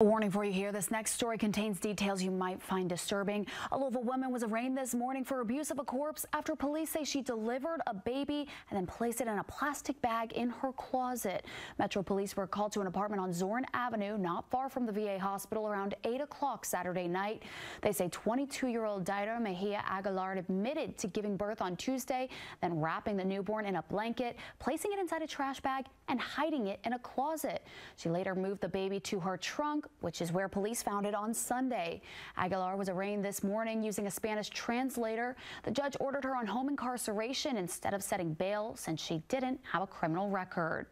A warning for you here. This next story contains details you might find disturbing. A Louisville woman was arraigned this morning for abuse of a corpse after police say she delivered a baby and then placed it in a plastic bag in her closet. Metro police were called to an apartment on Zorn Avenue, not far from the VA hospital, around 8 o'clock Saturday night. They say 22-year-old Daira Mejia Aguilar admitted to giving birth on Tuesday, then wrapping the newborn in a blanket, placing it inside a trash bag, and hiding it in a closet. She later moved the baby to her trunk which is where police found it on Sunday. Aguilar was arraigned this morning using a Spanish translator. The judge ordered her on home incarceration instead of setting bail since she didn't have a criminal record.